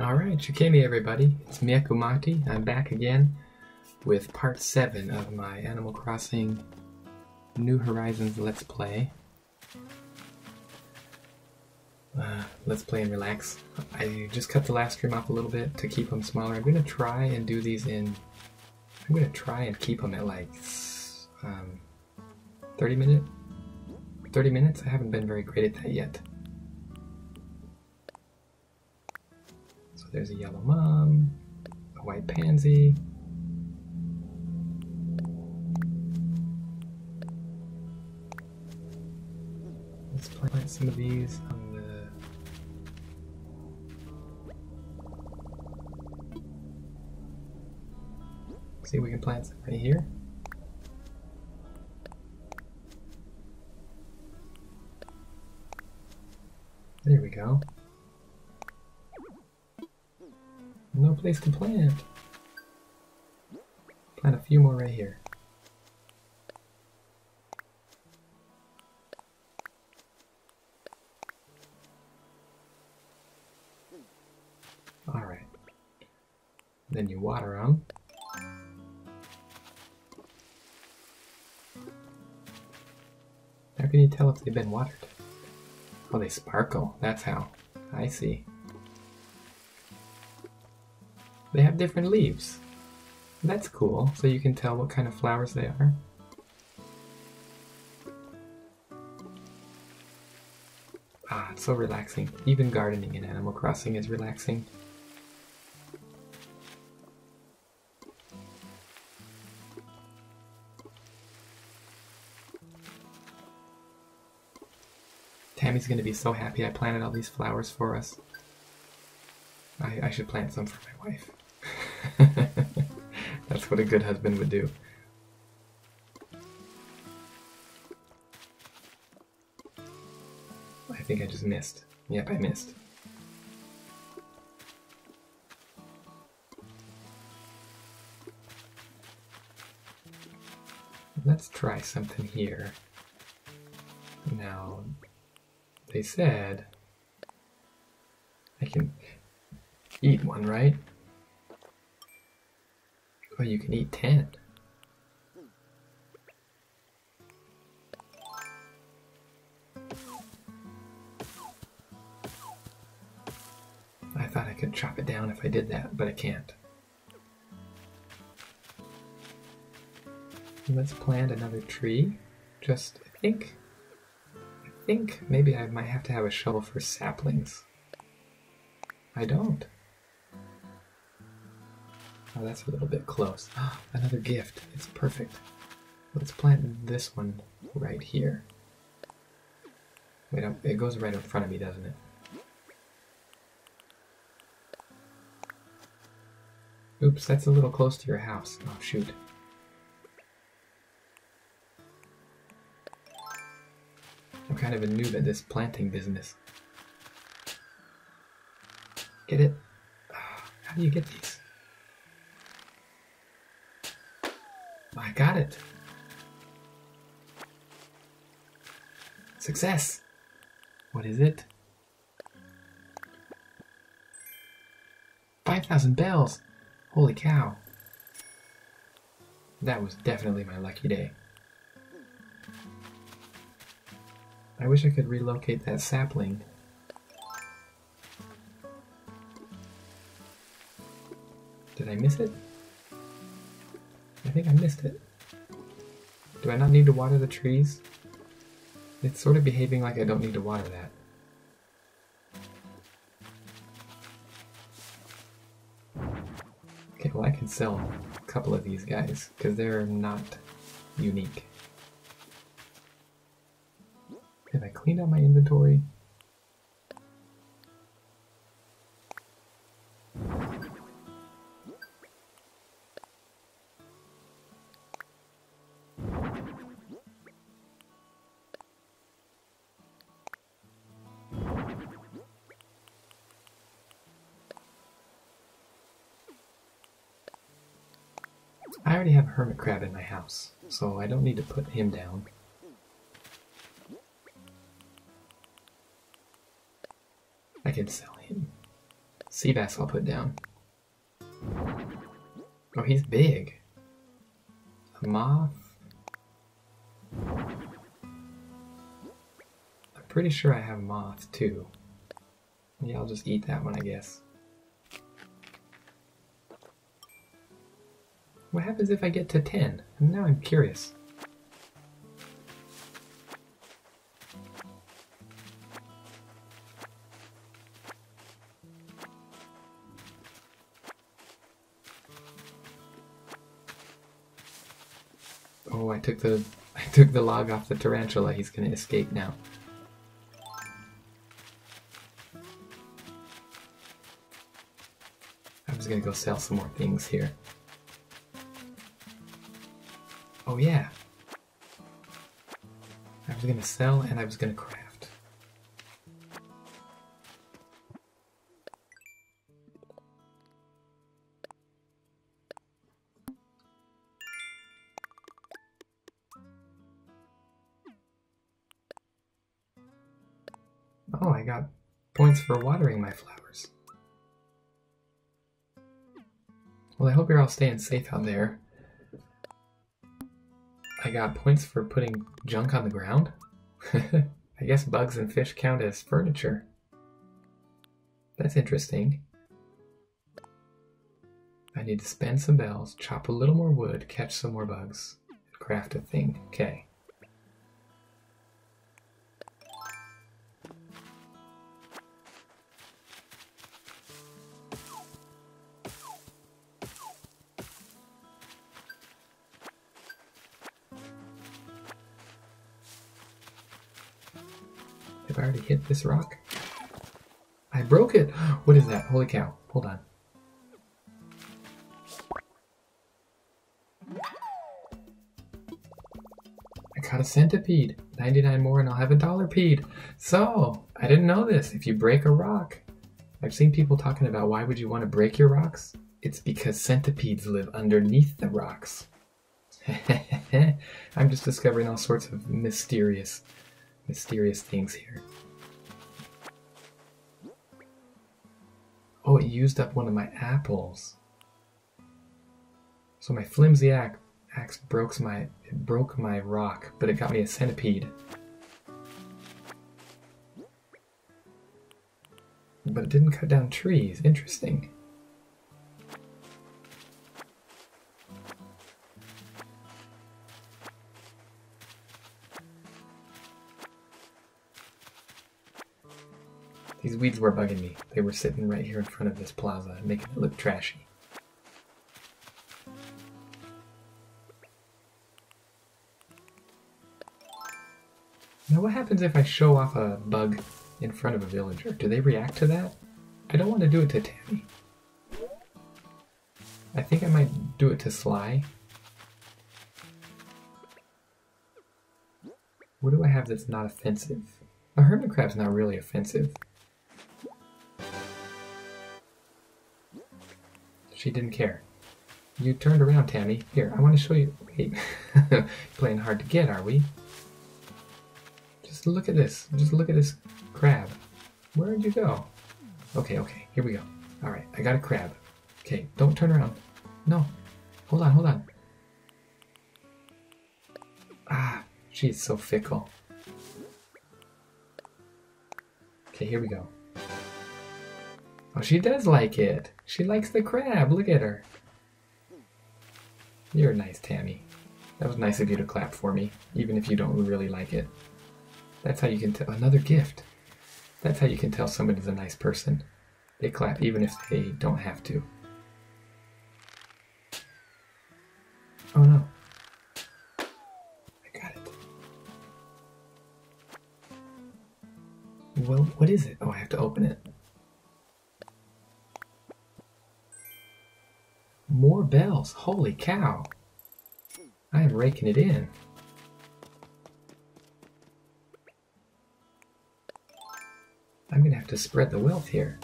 Alright, Shikemi everybody. It's MjekuMati. I'm back again with part 7 of my Animal Crossing New Horizons Let's Play. Uh, let's play and relax. I just cut the last stream off a little bit to keep them smaller. I'm going to try and do these in... I'm going to try and keep them at like um, 30 minute 30 minutes? I haven't been very great at that yet. There's a yellow mom, a white pansy. Let's plant some of these on the See if we can plant some right here. There we go. Place to plant. Plant a few more right here. Alright. Then you water them. How can you tell if they've been watered? Oh, they sparkle. That's how. I see. They have different leaves. That's cool, so you can tell what kind of flowers they are. Ah, it's so relaxing. Even gardening in Animal Crossing is relaxing. Tammy's gonna be so happy I planted all these flowers for us. I, I should plant some for my wife. What a good husband would do. I think I just missed. Yep, I missed. Let's try something here. Now, they said I can eat one, right? Well, you can eat ten. I thought I could chop it down if I did that, but I can't. Let's plant another tree. Just, I think, I think maybe I might have to have a shovel for saplings. I don't. Oh, that's a little bit close. Another gift. It's perfect. Let's plant this one right here. Wait, it goes right in front of me, doesn't it? Oops, that's a little close to your house. Oh, shoot. I'm kind of a noob at this planting business. Get it? How do you get these? I got it. Success! What is it? 5,000 bells! Holy cow. That was definitely my lucky day. I wish I could relocate that sapling. Did I miss it? I think I missed it. Do I not need to water the trees? It's sort of behaving like I don't need to water that. Okay, well I can sell a couple of these guys, because they're not unique. Have I cleaned out my inventory? Already have a hermit crab in my house, so I don't need to put him down. I can sell him. Sea bass I'll put down. Oh, he's big. A moth. I'm pretty sure I have moth too. Yeah, I'll just eat that one, I guess. What happens if I get to 10? Now I'm curious. Oh, I took the I took the log off the tarantula. He's gonna escape now. I'm just gonna go sell some more things here. Oh yeah. I was gonna sell and I was gonna craft. Oh, I got points for watering my flowers. Well, I hope you're all staying safe out there. Got points for putting junk on the ground. I guess bugs and fish count as furniture. That's interesting. I need to spend some bells, chop a little more wood, catch some more bugs, and craft a thing. Okay. This rock? I broke it! What is that? Holy cow. Hold on. I caught a centipede. 99 more and I'll have a dollar peed. So, I didn't know this. If you break a rock, I've seen people talking about why would you want to break your rocks? It's because centipedes live underneath the rocks. I'm just discovering all sorts of mysterious, mysterious things here. Oh, it used up one of my apples. So my flimsy axe, axe broke my it broke my rock, but it got me a centipede. But it didn't cut down trees. Interesting. These weeds were bugging me. They were sitting right here in front of this plaza, making it look trashy. Now what happens if I show off a bug in front of a villager? Do they react to that? I don't want to do it to Tammy. I think I might do it to Sly. What do I have that's not offensive? A hermit crab's not really offensive. She didn't care. You turned around, Tammy. Here, I want to show you. Wait. Playing hard to get, are we? Just look at this. Just look at this crab. Where'd you go? Okay, okay. Here we go. Alright, I got a crab. Okay, don't turn around. No. Hold on, hold on. Ah, she's so fickle. Okay, here we go. Oh, she does like it. She likes the crab. Look at her. You're a nice, Tammy. That was nice of you to clap for me, even if you don't really like it. That's how you can tell. Another gift. That's how you can tell somebody's a nice person. They clap even if they don't have to. Oh no. I got it. Well, what is it? Oh, I have to open it. More bells. Holy cow. I am raking it in. I'm going to have to spread the wealth here.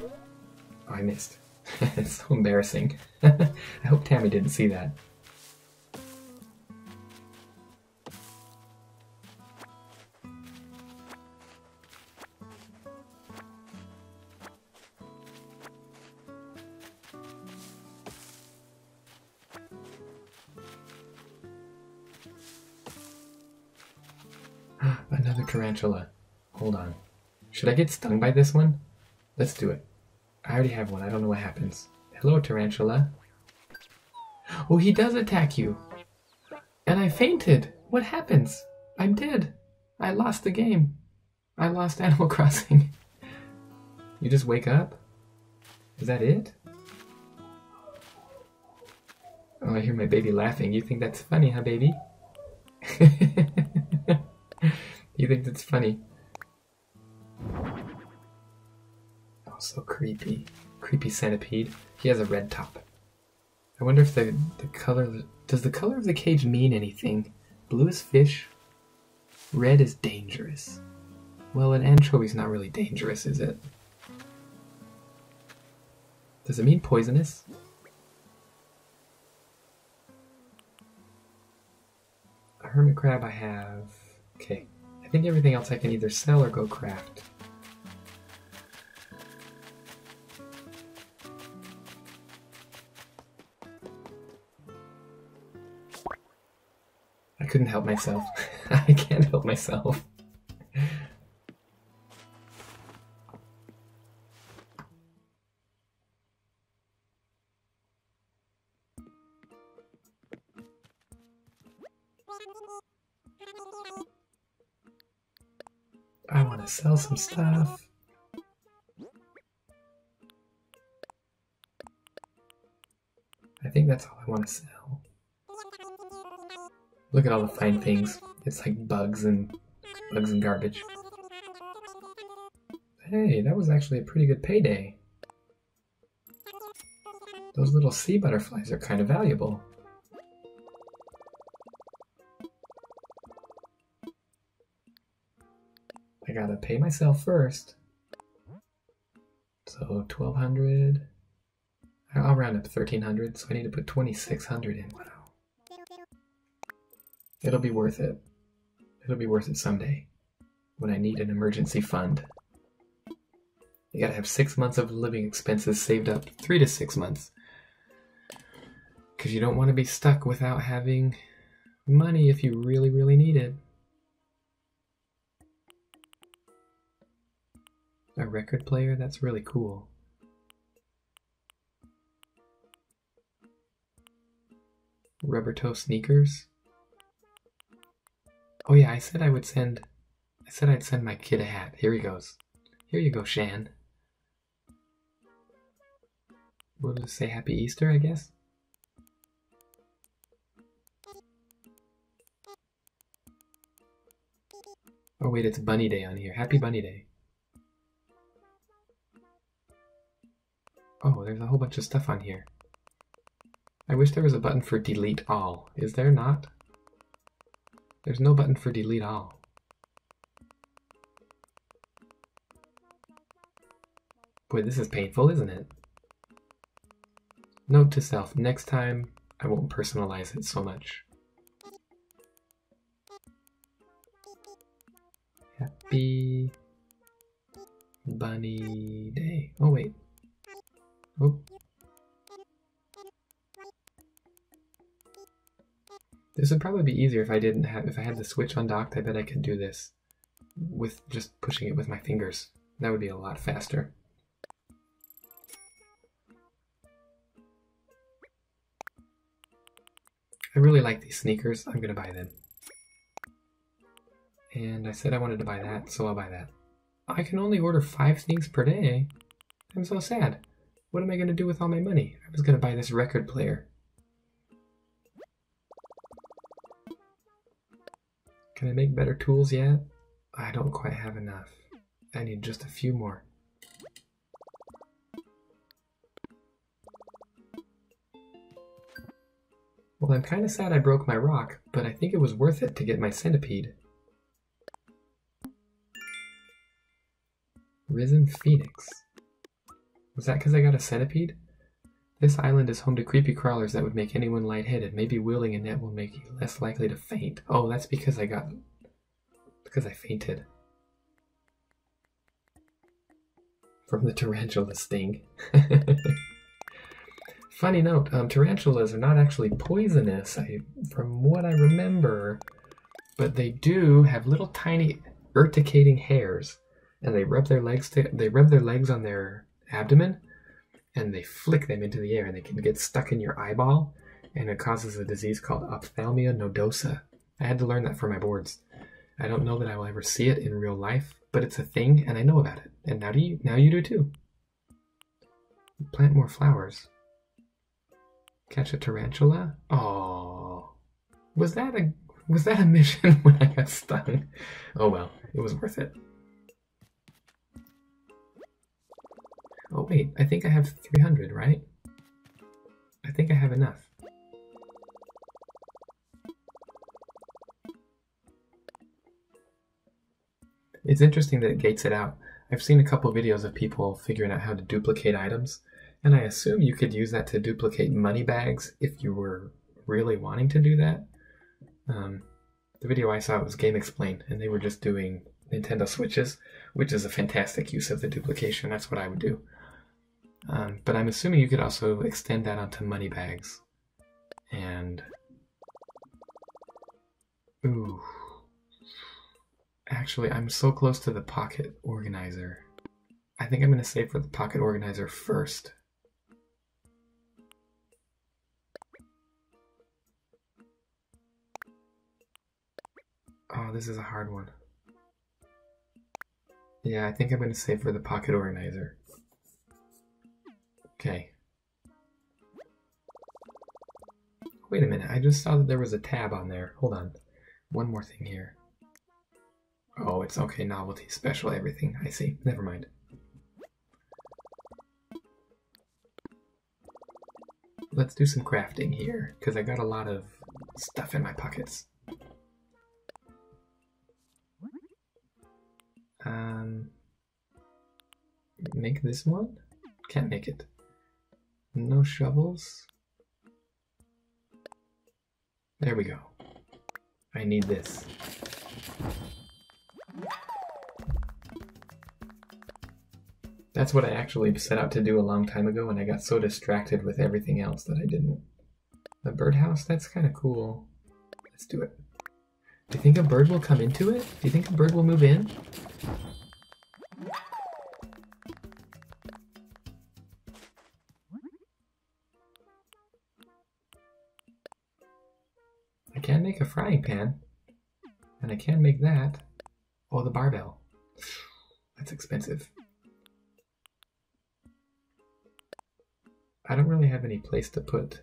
Oh, I missed. it's so embarrassing. I hope Tammy didn't see that. Another tarantula. Hold on. Should I get stung by this one? Let's do it. I already have one. I don't know what happens. Hello, tarantula. Oh, he does attack you. And I fainted. What happens? I'm dead. I lost the game. I lost Animal Crossing. you just wake up? Is that it? Oh, I hear my baby laughing. You think that's funny, huh, baby? you think that's funny? Oh, so creepy. Creepy centipede. He has a red top. I wonder if the, the color... Does the color of the cage mean anything? Blue is fish. Red is dangerous. Well, an anchovy's not really dangerous, is it? Does it mean poisonous? A hermit crab I have. Okay. Think everything else I can either sell or go craft. I couldn't help myself. I can't help myself. Sell some stuff. I think that's all I want to sell. Look at all the fine things. It's like bugs and bugs and garbage. Hey, that was actually a pretty good payday. Those little sea butterflies are kind of valuable. Pay myself first. So 1200. I'll round up 1300, so I need to put 2600 in. Wow. It'll be worth it. It'll be worth it someday. When I need an emergency fund. You gotta have six months of living expenses saved up, three to six months. Because you don't want to be stuck without having money if you really, really need it. A record player? That's really cool. Rubber toe sneakers? Oh yeah, I said I would send... I said I'd send my kid a hat. Here he goes. Here you go, Shan. We'll just say Happy Easter, I guess? Oh wait, it's Bunny Day on here. Happy Bunny Day. Oh, there's a whole bunch of stuff on here. I wish there was a button for delete all. Is there not? There's no button for delete all. Boy, this is painful, isn't it? Note to self, next time I won't personalize it so much. Happy Bunny Day. Oh, wait. This would probably be easier if I didn't have, if I had the switch undocked, I bet I could do this with just pushing it with my fingers. That would be a lot faster. I really like these sneakers. I'm gonna buy them. And I said I wanted to buy that, so I'll buy that. I can only order five things per day. I'm so sad. What am I going to do with all my money? I was going to buy this record player. Can I make better tools yet? I don't quite have enough. I need just a few more. Well, I'm kind of sad I broke my rock, but I think it was worth it to get my centipede. Risen Phoenix. Was that because I got a centipede? This island is home to creepy crawlers that would make anyone lightheaded. Maybe wielding a net will make you less likely to faint. Oh, that's because I got... because I fainted. From the tarantula sting. Funny note, um, tarantulas are not actually poisonous, I, from what I remember, but they do have little tiny urticating hairs, and they rub their legs to, they rub their legs on their abdomen, and they flick them into the air, and they can get stuck in your eyeball, and it causes a disease called ophthalmia nodosa. I had to learn that for my boards. I don't know that I will ever see it in real life, but it's a thing, and I know about it. And now do you? Now you do too. Plant more flowers. Catch a tarantula. Oh, was that a was that a mission when I got stung? Oh well, it was worth it. Oh wait, I think I have 300, right? I think I have enough. It's interesting that it gates it out. I've seen a couple videos of people figuring out how to duplicate items, and I assume you could use that to duplicate money bags if you were really wanting to do that. Um, the video I saw was Game Explained, and they were just doing Nintendo Switches, which is a fantastic use of the duplication. That's what I would do. Um, but I'm assuming you could also extend that onto money bags. And. Ooh. Actually, I'm so close to the pocket organizer. I think I'm going to save for the pocket organizer first. Oh, this is a hard one. Yeah, I think I'm going to save for the pocket organizer. Wait a minute, I just saw that there was a tab on there. Hold on. One more thing here. Oh, it's okay, novelty, special, everything. I see. Never mind. Let's do some crafting here, because I got a lot of stuff in my pockets. Um, make this one? Can't make it. No shovels. There we go. I need this. That's what I actually set out to do a long time ago, and I got so distracted with everything else that I didn't. The birdhouse? That's kind of cool. Let's do it. Do you think a bird will come into it? Do you think a bird will move in? Make a frying pan. And I can make that. Oh, the barbell. That's expensive. I don't really have any place to put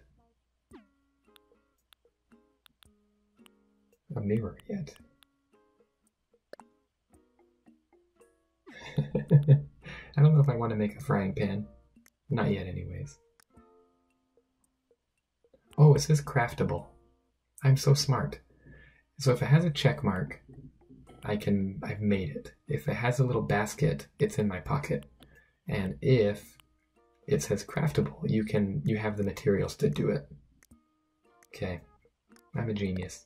a mirror yet. I don't know if I want to make a frying pan. Not yet, anyways. Oh, it says craftable. I'm so smart. So if it has a check mark, I can I've made it. If it has a little basket, it's in my pocket. And if it says craftable, you can you have the materials to do it. Okay. I'm a genius.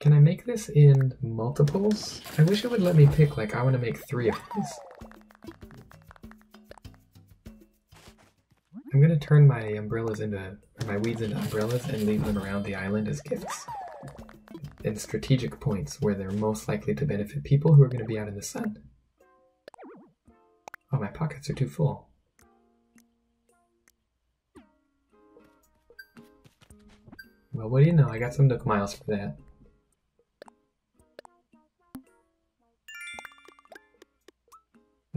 Can I make this in multiples? I wish it would let me pick, like, I want to make three of these. I'm gonna turn my umbrellas into, my weeds into umbrellas and leave them around the island as gifts. In strategic points where they're most likely to benefit people who are gonna be out in the sun. Oh, my pockets are too full. Well, what do you know? I got some Nook Miles for that.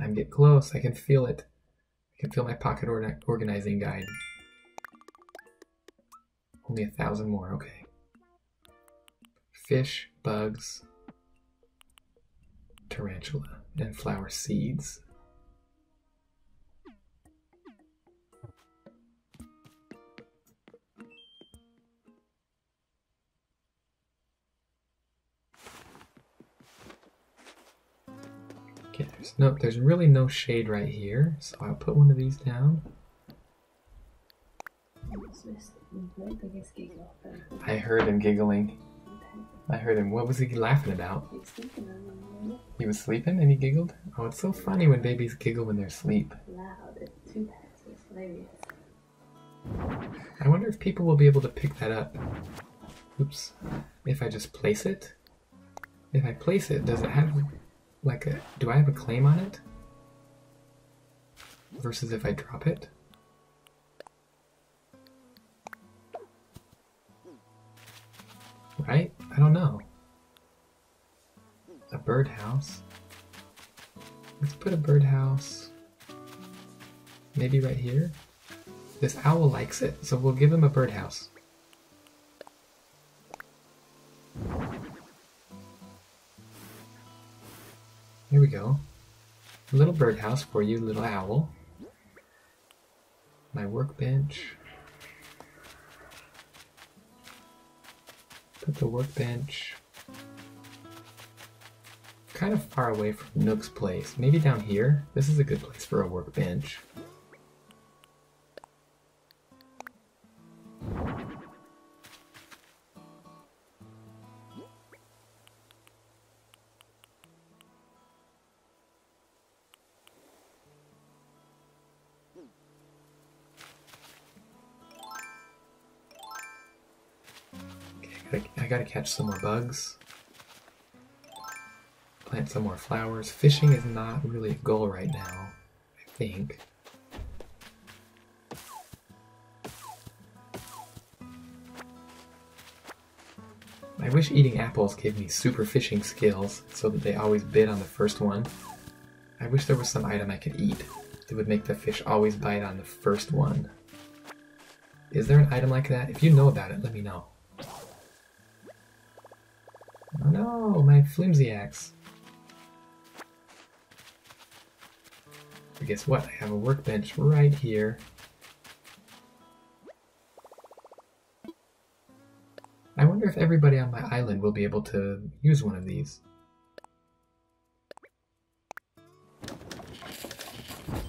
I'm getting close. I can feel it. I can feel my pocket or organizing guide. Only a thousand more, okay. Fish, bugs, tarantula, and flower seeds. Okay, there's no, there's really no shade right here, so I'll put one of these down. I heard him giggling. I heard him. What was he laughing about? He was sleeping and he giggled? Oh, it's so funny when babies giggle when they're asleep. I wonder if people will be able to pick that up. Oops. If I just place it? If I place it, does it have like a do I have a claim on it? Versus if I drop it? Right? I don't know. A birdhouse. Let's put a birdhouse maybe right here. This owl likes it, so we'll give him a birdhouse. Here we go. A little birdhouse for you, little owl. My workbench. Put the workbench kind of far away from Nook's place. Maybe down here? This is a good place for a workbench. Catch some more bugs. Plant some more flowers. Fishing is not really a goal right now, I think. I wish eating apples gave me super fishing skills so that they always bit on the first one. I wish there was some item I could eat that would make the fish always bite on the first one. Is there an item like that? If you know about it, let me know. Oh no, my flimsy axe. But guess what? I have a workbench right here. I wonder if everybody on my island will be able to use one of these.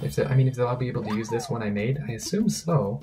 If the, I mean, if they'll all be able to use this one I made, I assume so.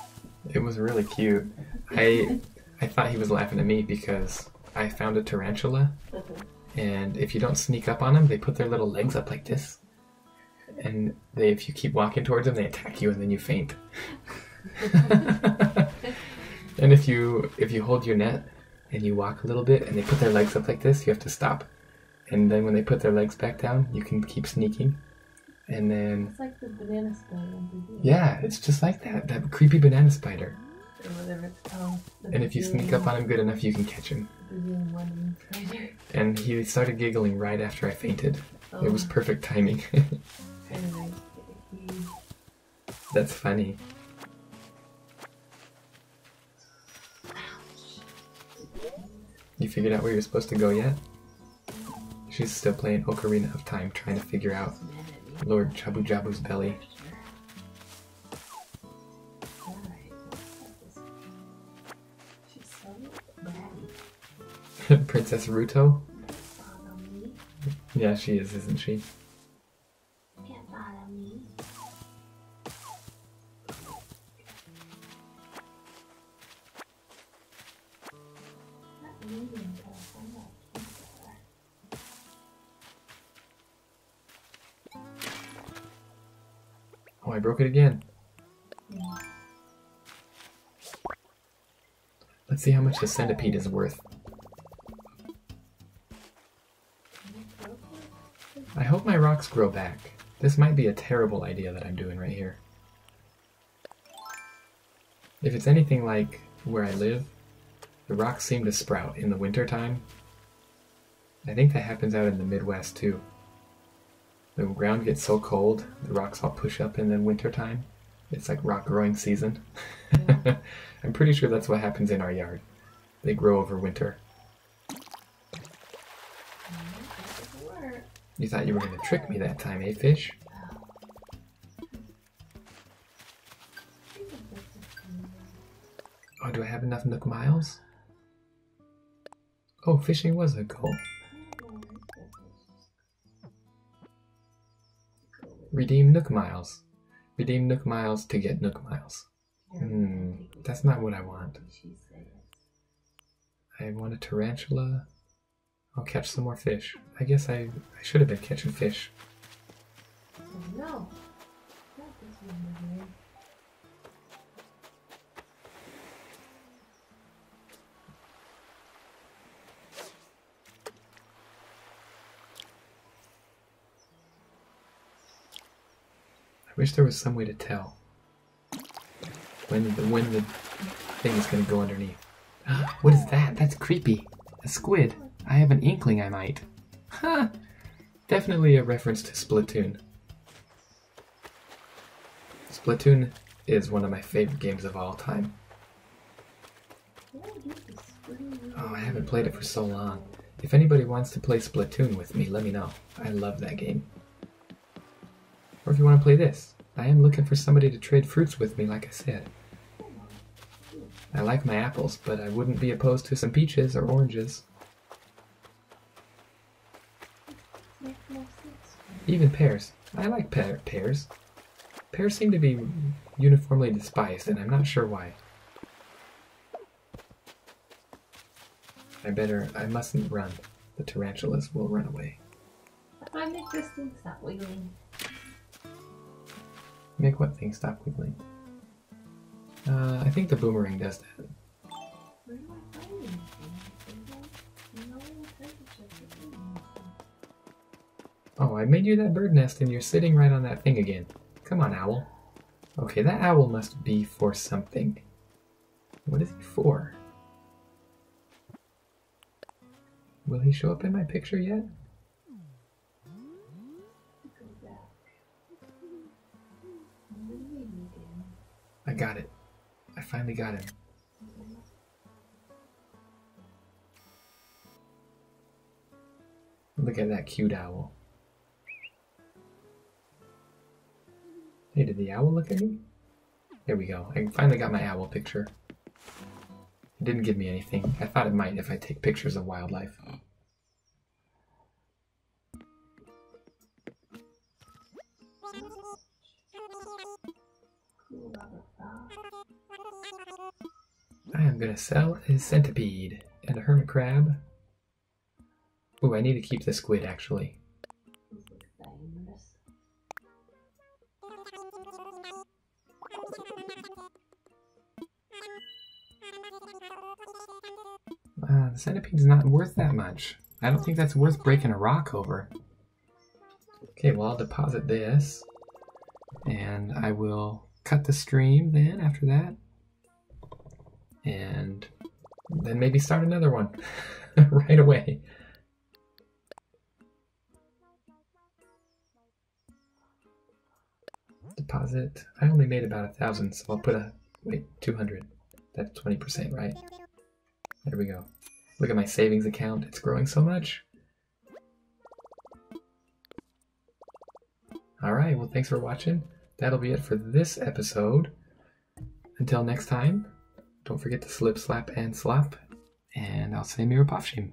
It was really cute. I I thought he was laughing at me because I found a tarantula, and if you don't sneak up on them, they put their little legs up like this, and they if you keep walking towards them, they attack you, and then you faint. and if you if you hold your net and you walk a little bit, and they put their legs up like this, you have to stop, and then when they put their legs back down, you can keep sneaking. And then It's like the banana spider. Yeah, it's just like that that creepy banana spider. And if you sneak up on him good enough, you can catch him. And he started giggling right after I fainted. It was perfect timing. That's funny. You figured out where you're supposed to go yet? She's still playing Ocarina of Time, trying to figure out. Lord Jabu Jabu's belly. Princess Ruto? Follow me. Yeah, she is, isn't she? Can't follow me. Not leaving until I find out who's there. Oh, I broke it again. Let's see how much the centipede is worth. Rocks grow back. This might be a terrible idea that I'm doing right here. If it's anything like where I live, the rocks seem to sprout in the wintertime. I think that happens out in the Midwest too. The ground gets so cold, the rocks all push up in the wintertime. It's like rock growing season. I'm pretty sure that's what happens in our yard. They grow over winter. You thought you were gonna trick me that time, eh, fish? Oh, do I have enough Nook Miles? Oh, fishing was a goal. Redeem Nook Miles. Redeem Nook Miles to get Nook Miles. Hmm, that's not what I want. I want a tarantula. I'll catch some more fish. I guess I, I should have been catching fish. Oh no! Not this one. I wish there was some way to tell when the, when the thing is going to go underneath. what is that? That's creepy. A squid. I have an inkling I might. Huh. Definitely a reference to Splatoon. Splatoon is one of my favorite games of all time. Oh, I haven't played it for so long. If anybody wants to play Splatoon with me, let me know. I love that game. Or if you want to play this, I am looking for somebody to trade fruits with me, like I said. I like my apples, but I wouldn't be opposed to some peaches or oranges. Even pears. I like pear pears. Pears seem to be uniformly despised, and I'm not sure why. I better. I mustn't run. The tarantulas will run away. I make this thing stop wiggling, Make what thing stop wiggling? Uh, I think the boomerang does that. Oh, I made you that bird nest, and you're sitting right on that thing again. Come on, owl. Okay, that owl must be for something. What is he for? Will he show up in my picture yet? I got it. I finally got him. Look at that cute owl. Hey, did the owl look at me? There we go. I finally got my owl picture. It didn't give me anything. I thought it might if I take pictures of wildlife. I am gonna sell a centipede and a hermit crab. Ooh, I need to keep the squid actually. Uh, the centipede's not worth that much. I don't think that's worth breaking a rock over. Okay, well, I'll deposit this. And I will cut the stream then after that. And then maybe start another one right away. Deposit. I only made about a thousand, so I'll put a. Wait, 200. That's 20%, right? There we go. Look at my savings account. It's growing so much. All right. Well, thanks for watching. That'll be it for this episode. Until next time, don't forget to slip, slap, and slap. And I'll see you say Mirupafshim.